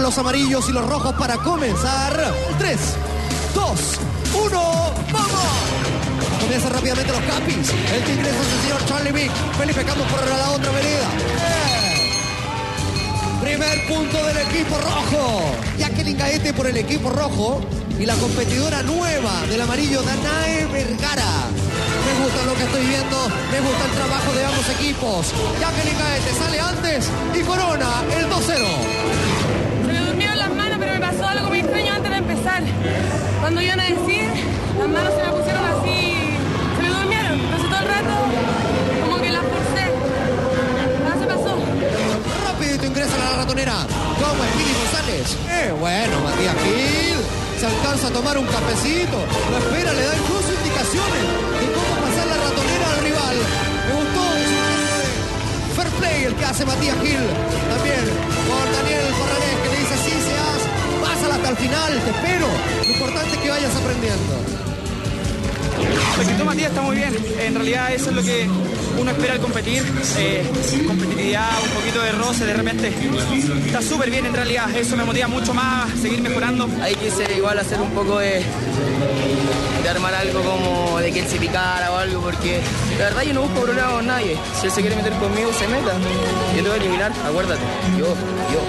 los amarillos y los rojos para comenzar. 3, 2, 1, ¡vamos! Comienza rápidamente los capis. El que ingresa es el señor Charlie Vick. Felipe Campos por la otra vereda. Primer punto del equipo rojo. Jacqueline Gaete por el equipo rojo. Y la competidora nueva del amarillo, Danae Vergara. Me gusta lo que estoy viendo. Me gusta el trabajo de ambos equipos. Jacqueline Gaete sale antes y corona el 2-0. A la ratonera. Como Speedy González. Eh, bueno, Matías Gil. Se alcanza a tomar un cafecito. Lo espera, le da incluso indicaciones de cómo pasar la ratonera al rival. Me gustó. ese Fair play el que hace Matías Gil. También con Daniel Corrales que le dice sí se hace. Pásala hasta el final, te espero. Lo importante es que vayas aprendiendo. Lo que tú, Matías, está muy bien. En realidad eso es lo que uno espera al competir. Eh, competitividad, un poquito de roce de repente. Está súper bien en realidad. Eso me motiva mucho más a seguir mejorando. Ahí quise igual hacer un poco de, de armar algo como de que él se picara o algo, porque la verdad yo no busco problemas con nadie. Si él se quiere meter conmigo, se meta. Yo te voy a eliminar, acuérdate. Yo, yo.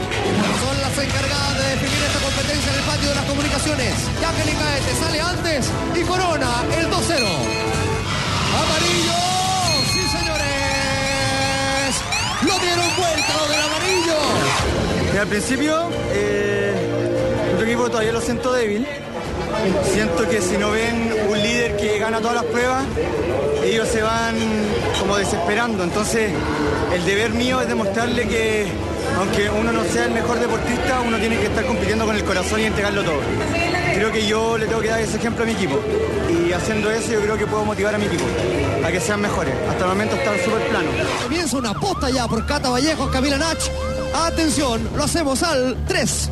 Son las encargadas de definir esta competencia en el patio de las comunicaciones. Jacqueline Gaete sale antes y corona al principio, eh, equipo todavía lo siento débil. Siento que si no ven un líder que gana todas las pruebas, ellos se van como desesperando. Entonces, el deber mío es demostrarle que, aunque uno no sea el mejor deportista, uno tiene que estar compitiendo con el corazón y entregarlo todo. Creo que yo le tengo que dar ese ejemplo a mi equipo. Y haciendo eso, yo creo que puedo motivar a mi equipo a que sean mejores. Hasta el momento están súper plano. Comienza una posta ya por Cata Vallejo, Camila Nach. Atención, lo hacemos al 3,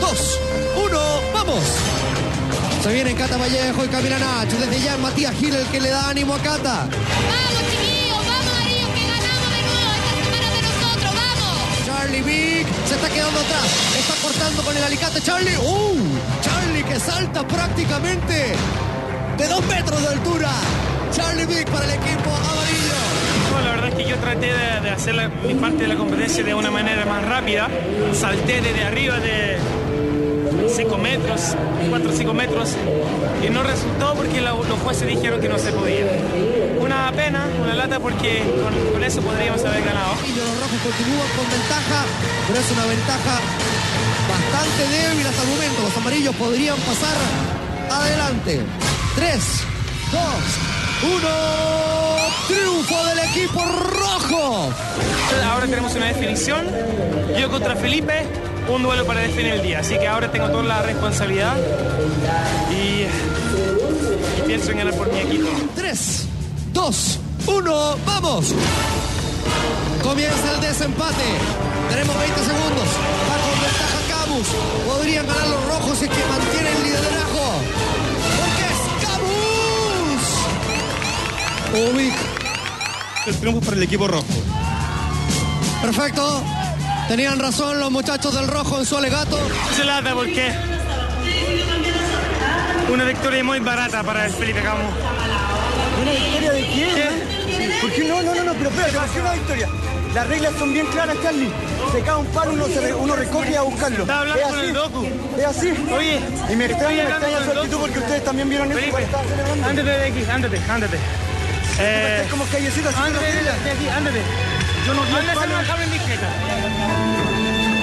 2, 1, vamos. Se vienen Cata Vallejo y Camila Nach. Desde ya Matías Gil el que le da ánimo a Cata. Vamos, chiquillos, vamos, Amarillo, que ganamos de nuevo. Esta semana de nosotros, vamos. Charlie Vick se está quedando atrás. Está cortando con el alicate Charlie. ¡Uh! Charlie que salta prácticamente de dos metros de altura. Charlie Vick para el equipo amarillo. Traté de, hacer la- mi parte de la competencia de una manera más rápida. Salté desde arriba de 5 metros, 4 o 5 metros, y no resultó porque los jueces dijeron que no se podía. Una pena, una lata, porque con, con eso podríamos haber ganado. Y los rojos continúan con ventaja, pero es una ventaja bastante débil hasta el momento. Los amarillos podrían pasar adelante. 3, 2, 1. Triunfo del equipo rojo. Ahora tenemos una definición. Yo contra Felipe, un duelo para definir el día. Así que ahora tengo toda la responsabilidad y, y pienso en ganar por mi equipo. 3, 2, 1, vamos. Comienza el desempate. Tenemos 20 segundos. Va con ventaja Camus. Podrían ganar los rojos si es que mantienen el liderazgo. Porque es Camus. Ubic. El triunfo para el equipo rojo. Perfecto. Tenían razón los muchachos del rojo en su alegato. Se lata porque una victoria muy barata para el Felipe Camus. ¿Una victoria de quién? ¿Por qué no? No, no, no, pero espérate, ¿por qué una victoria? Las reglas son bien claras, Charlie. Se cae un palo, uno, se re- uno recoge a buscarlo. Está hablando Es con el docu. Es así. Oye, y me extraña, me extraña su el actitud porque ustedes también vieron eso Felipe, celebrando. ándate de aquí, ándate, ándate. Eh, como callecita así. ándate de de aquí, ándate. Yo no vi.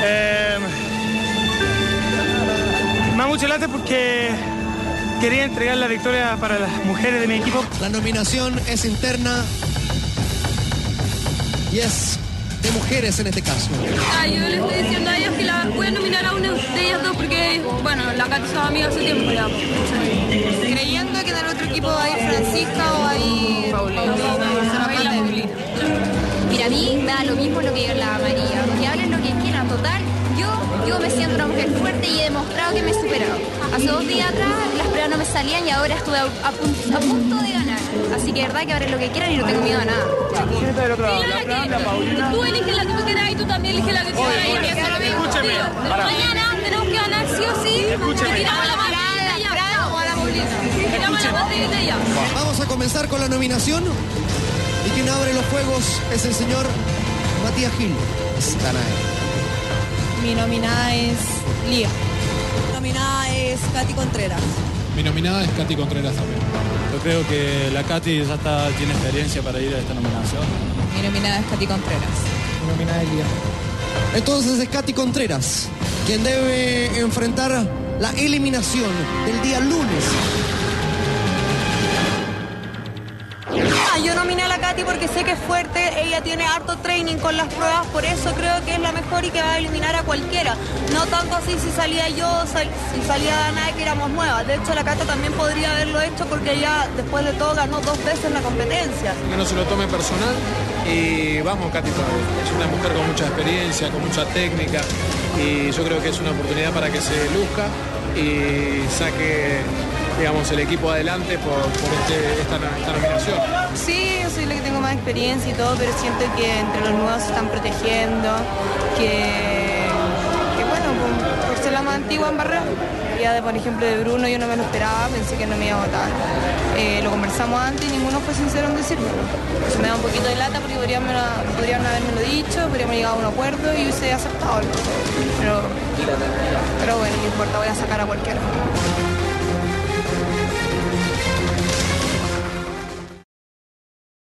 Eh, me da mucho late porque quería entregar la victoria para las mujeres de mi equipo. La nominación es interna y es de mujeres en este caso. Ah, yo le estoy diciendo a ellos que la voy a nominar a una de ellas dos porque, bueno, la Katy son amigas hace tiempo ya. Creyendo que en el otro equipo va a ir Francisca o va a ir Paulina. Paulina. Mira, a mí me da lo mismo lo que diga la María. Que hablen lo que quieran, total. Yo, yo me siento una mujer fuerte y he demostrado que me he superado. Hace dos días atrás las no me salían y ahora estuve a, a pun- a punto de ganar. Así que verdad que haré lo que quieran y no tengo miedo a nada. Tú eliges la que tú quieras y tú también eliges la que tú quieras. Escúcheme. Mañana tenemos que ganar sí o sí. Escúcheme. Tiramos la ya. O a la Paulina. Tiramos la ya. Vamos a comenzar con la nominación. Y quien abre los juegos es el señor Matías Gil. Están. Mi nominada es Lía. Mi nominada es Katy Contreras. Mi nominada es Katy Contreras también. Yo creo que la Katy ya está, tiene experiencia para ir a esta nominación. Mi nominada es Katy Contreras. Entonces es Katy Contreras quien debe enfrentar la eliminación del día lunes. Porque sé que es fuerte, ella tiene harto training con las pruebas, por eso creo que es la mejor y que va a eliminar a cualquiera. No tanto así si salía yo, sal- si salía Danae, que éramos nuevas. De hecho, la Cata también podría haberlo hecho porque ella, después de todo, ganó dos veces la competencia. que no se lo tome personal y vamos Katy. Es una mujer con mucha experiencia, con mucha técnica y yo creo que es una oportunidad para que se luzca y saque digamos el equipo adelante por, este- esta, nominación. Sí, yo soy la que tengo más experiencia y todo, pero siento que entre los nuevos se están protegiendo, que, bueno, por, ser la más antigua en barrer. Ya de, por ejemplo, de Bruno yo no me lo esperaba, pensé que no me iba a votar. Eh, lo conversamos antes y ninguno fue sincero en decirlo. Eso me da un poquito de lata porque podrían, podrían haberme dicho, podríamos llegado a un acuerdo y hubiese aceptado. Pero, pero bueno, no importa, voy a sacar a cualquiera.